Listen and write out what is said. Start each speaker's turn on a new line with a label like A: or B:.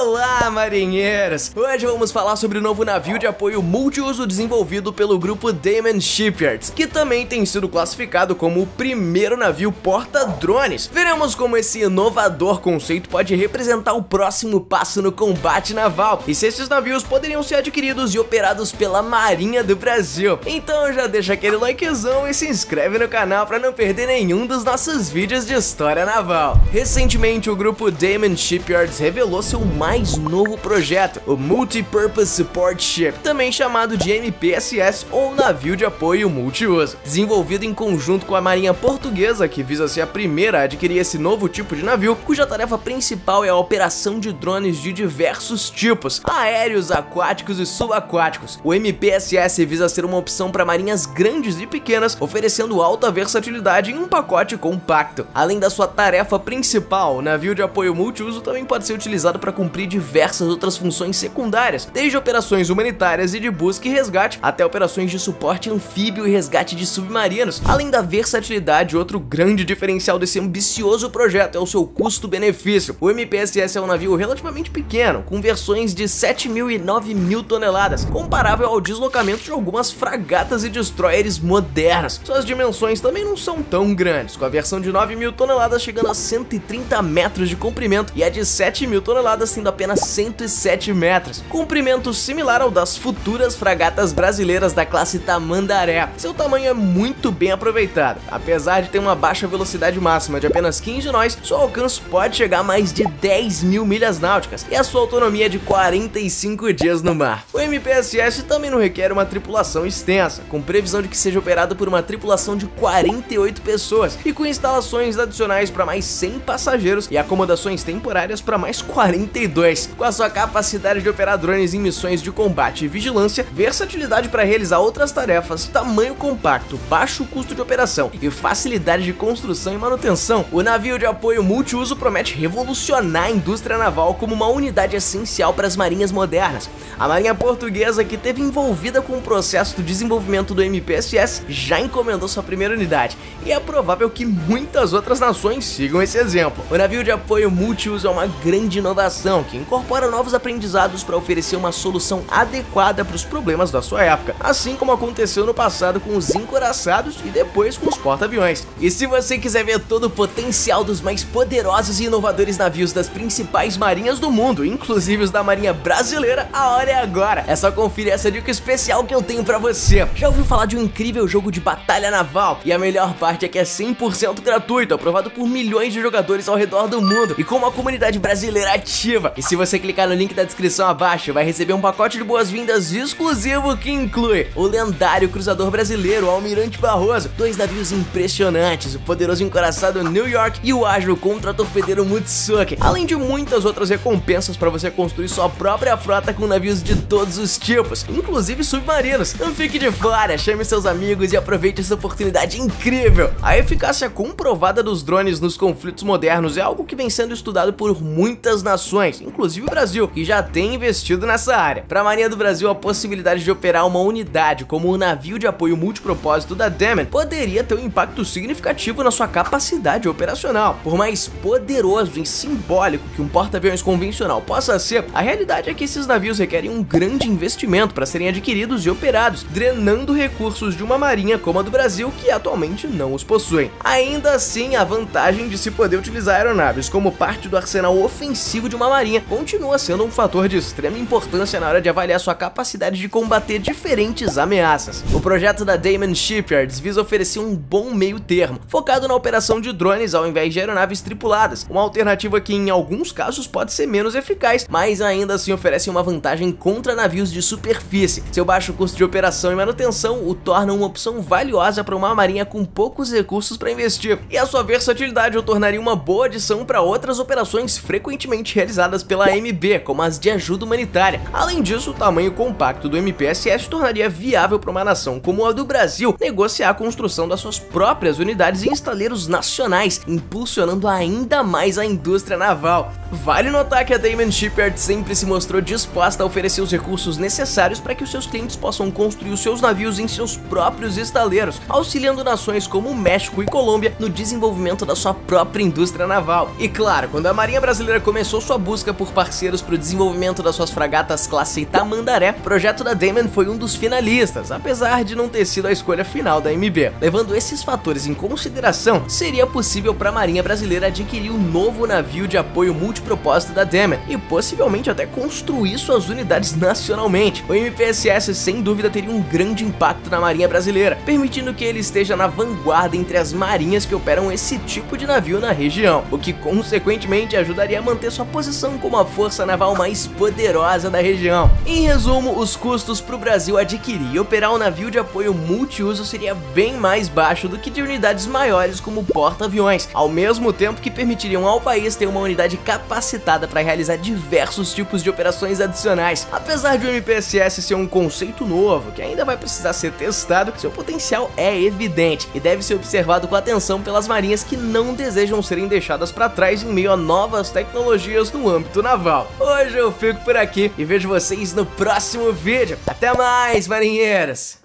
A: Olá, marinheiros! Hoje vamos falar sobre o novo navio de apoio multiuso desenvolvido pelo grupo Damon Shipyards, que também tem sido classificado como o primeiro navio porta-drones. Veremos como esse inovador conceito pode representar o próximo passo no combate naval e se esses navios poderiam ser adquiridos e operados pela Marinha do Brasil. Então já deixa aquele likezão e se inscreve no canal para não perder nenhum dos nossos vídeos de história naval. Recentemente, o grupo Damon Shipyards revelou seu mais novo projeto, o Multipurpose Support Ship, também chamado de MPSS ou Navio de Apoio Multiuso. Desenvolvido em conjunto com a Marinha Portuguesa, que visa ser a primeira a adquirir esse novo tipo de navio, cuja tarefa principal é a operação de drones de diversos tipos, aéreos, aquáticos e subaquáticos. O MPSS visa ser uma opção para marinhas grandes e pequenas, oferecendo alta versatilidade em um pacote compacto. Além da sua tarefa principal, o navio de apoio multiuso também pode ser utilizado para cumprir diversas outras funções secundárias, desde operações humanitárias e de busca e resgate, até operações de suporte anfíbio e resgate de submarinos. Além da versatilidade, outro grande diferencial desse ambicioso projeto é o seu custo-benefício. O MPSS é um navio relativamente pequeno, com versões de 7 mil e 9 mil toneladas, comparável ao deslocamento de algumas fragatas e destroyers modernas. Suas dimensões também não são tão grandes, com a versão de 9 mil toneladas chegando a 130 metros de comprimento e a de 7 mil toneladas apenas 107 metros, comprimento similar ao das futuras fragatas brasileiras da classe Tamandaré. Seu tamanho é muito bem aproveitado, apesar de ter uma baixa velocidade máxima de apenas 15 nós, seu alcance pode chegar a mais de 10 mil milhas náuticas e a sua autonomia é de 45 dias no mar. O MPSS também não requer uma tripulação extensa, com previsão de que seja operado por uma tripulação de 48 pessoas e com instalações adicionais para mais 100 passageiros e acomodações temporárias para mais 42. Com a sua capacidade de operar drones em missões de combate e vigilância, versatilidade para realizar outras tarefas, tamanho compacto, baixo custo de operação e facilidade de construção e manutenção, o navio de apoio multiuso promete revolucionar a indústria naval como uma unidade essencial para as marinhas modernas. A marinha portuguesa, que teve envolvida com o processo do desenvolvimento do MPSS, já encomendou sua primeira unidade e é provável que muitas outras nações sigam esse exemplo. O navio de apoio multiuso é uma grande inovação que incorpora novos aprendizados para oferecer uma solução adequada para os problemas da sua época, assim como aconteceu no passado com os encoraçados e depois com os porta-aviões. E se você quiser ver todo o potencial dos mais poderosos e inovadores navios das principais marinhas do mundo, inclusive os da marinha brasileira, a hora é agora. É só conferir essa dica especial que eu tenho para você. Já ouviu falar de um incrível jogo de batalha naval? E a melhor parte é que é 100% gratuito, aprovado por milhões de jogadores ao redor do mundo e com uma comunidade brasileira ativa. E se você clicar no link da descrição abaixo, vai receber um pacote de boas-vindas exclusivo que inclui o lendário cruzador brasileiro Almirante Barroso, dois navios impressionantes, o poderoso encoraçado New York e o ágil contra-torpedeiro Mutsuki, além de muitas outras recompensas para você construir sua própria frota com navios de todos os tipos, inclusive submarinos. Não fique de fora, chame seus amigos e aproveite essa oportunidade incrível. A eficácia comprovada dos drones nos conflitos modernos é algo que vem sendo estudado por muitas nações, inclusive o Brasil, que já tem investido nessa área. Para a Marinha do Brasil, a possibilidade de operar uma unidade como o navio de apoio multipropósito da Damen poderia ter um impacto significativo na sua capacidade operacional. Por mais poderoso e simbólico que um porta-aviões convencional possa ser, a realidade é que esses navios requerem um grande investimento para serem adquiridos e operados, drenando recursos de uma marinha como a do Brasil, que atualmente não os possui. Ainda assim, a vantagem de se poder utilizar aeronaves como parte do arsenal ofensivo de uma marinha continua sendo um fator de extrema importância na hora de avaliar sua capacidade de combater diferentes ameaças. O projeto da Damon Shipyards visa oferecer um bom meio termo, focado na operação de drones ao invés de aeronaves tripuladas, uma alternativa que em alguns casos pode ser menos eficaz, mas ainda assim oferece uma vantagem contra navios de superfície. Seu baixo custo de operação e manutenção o torna uma opção valiosa para uma marinha com poucos recursos para investir, e a sua versatilidade o tornaria uma boa adição para outras operações frequentemente realizadas pela AMB, como as de ajuda humanitária. Além disso, o tamanho compacto do MPSS tornaria viável para uma nação como a do Brasil negociar a construção das suas próprias unidades e estaleiros nacionais, impulsionando ainda mais a indústria naval. Vale notar que a Damon Shipyard sempre se mostrou disposta a oferecer os recursos necessários para que os seus clientes possam construir os seus navios em seus próprios estaleiros, auxiliando nações como México e Colômbia no desenvolvimento da sua própria indústria naval. E claro, quando a Marinha Brasileira começou sua busca por parceiros para o desenvolvimento das suas fragatas classe Itamandaré, o projeto da Damon foi um dos finalistas, apesar de não ter sido a escolha final da MB. Levando esses fatores em consideração, seria possível para a Marinha Brasileira adquirir um novo navio de apoio multi multipropósito da Damon e possivelmente até construir suas unidades nacionalmente. O MPSS sem dúvida teria um grande impacto na marinha brasileira, permitindo que ele esteja na vanguarda entre as marinhas que operam esse tipo de navio na região, o que consequentemente ajudaria a manter sua posição como a força naval mais poderosa da região. Em resumo, os custos para o Brasil adquirir e operar um navio de apoio multiuso seria bem mais baixo do que de unidades maiores como porta-aviões, ao mesmo tempo que permitiriam ao país ter uma unidade capaz capacitada para realizar diversos tipos de operações adicionais. Apesar de o MPSS ser um conceito novo, que ainda vai precisar ser testado, seu potencial é evidente e deve ser observado com atenção pelas marinhas que não desejam serem deixadas para trás em meio a novas tecnologias no âmbito naval. Hoje eu fico por aqui e vejo vocês no próximo vídeo. Até mais, marinheiros!